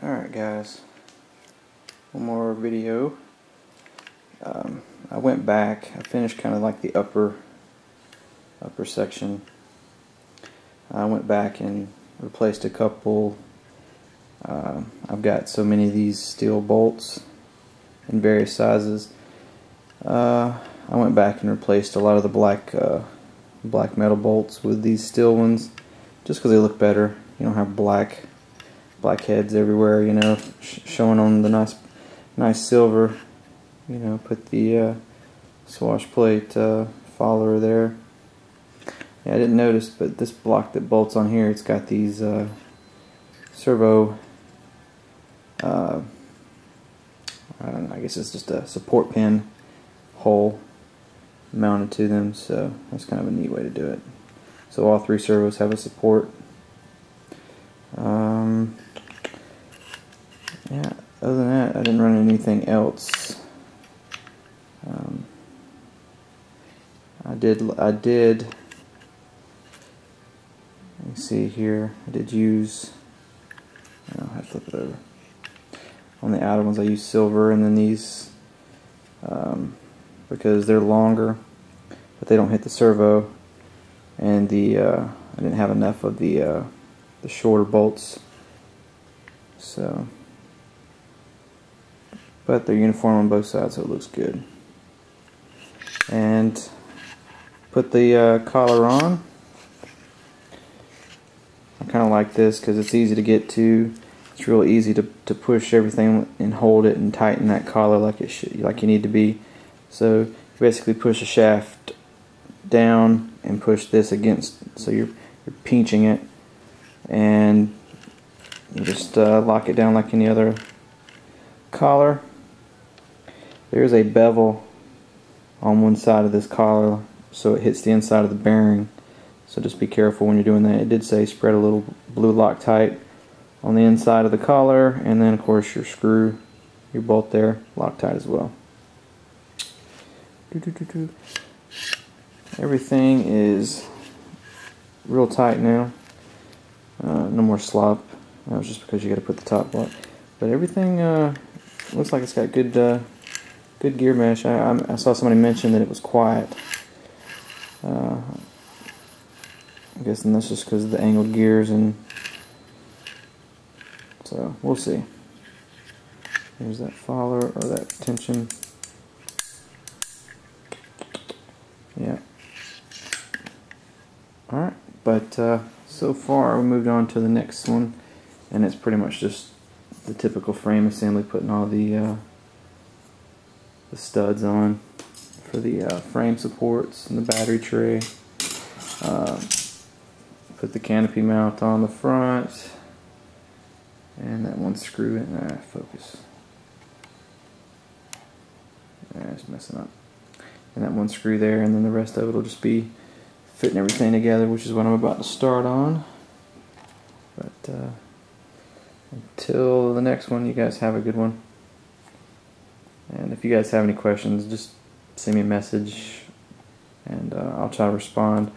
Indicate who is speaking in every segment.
Speaker 1: Alright guys, one more video. Um, I went back, I finished kind of like the upper upper section. I went back and replaced a couple, uh, I've got so many of these steel bolts in various sizes. Uh, I went back and replaced a lot of the black uh, black metal bolts with these steel ones just because they look better. You don't have black black heads everywhere, you know, sh showing on the nice, nice silver. You know, put the uh, swash plate uh, follower there. Yeah, I didn't notice, but this block that bolts on here, it's got these uh, servo. Uh, I don't know. I guess it's just a support pin hole mounted to them, so that's kind of a neat way to do it. So all three servos have a support. Um, yeah, other than that, I didn't run anything else. Um, I did, I did, let me see here, I did use, I'll have to flip it over. On the outer ones I used silver and then these, um, because they're longer, but they don't hit the servo, and the, uh, I didn't have enough of the, uh, the shorter bolts, so but they're uniform on both sides so it looks good. And put the uh, collar on. I kind of like this because it's easy to get to. It's real easy to, to push everything and hold it and tighten that collar like it should like you need to be. So you basically push the shaft down and push this against so you're, you're pinching it. And you just uh, lock it down like any other collar there's a bevel on one side of this collar so it hits the inside of the bearing. So just be careful when you're doing that. It did say spread a little blue Loctite on the inside of the collar and then of course your screw, your bolt there, Loctite as well. Doo -doo -doo Everything is real tight now. Uh, no more slop. That was just because you got to put the top on. But everything uh, looks like it's got good uh, good gear mesh. I, I, saw somebody mention that it was quiet. Uh, I guess and that's just because of the angled gears and so we'll see. There's that follower or that tension. Yeah. Alright, but uh, so far we moved on to the next one and it's pretty much just the typical frame assembly putting all the uh, the studs on for the uh, frame supports and the battery tray. Uh, put the canopy mount on the front and that one screw in. Ah, focus. Ah, it's messing up. And that one screw there, and then the rest of it will just be fitting everything together, which is what I'm about to start on. But uh, until the next one, you guys have a good one. And if you guys have any questions, just send me a message and uh, I'll try to respond.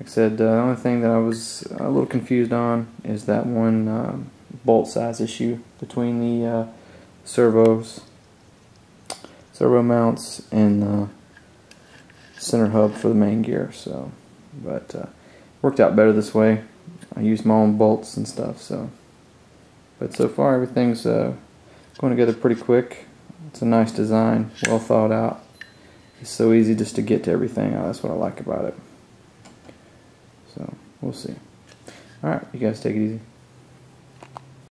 Speaker 1: Like I said, uh, the only thing that I was a little confused on is that one um, bolt size issue between the uh, servos, servo mounts, and the center hub for the main gear. So, but uh, worked out better this way. I used my own bolts and stuff. So, but so far everything's uh, going together pretty quick. It's a nice design, well thought out. It's so easy just to get to everything. Oh, that's what I like about it. So, we'll see. Alright, you guys take it easy.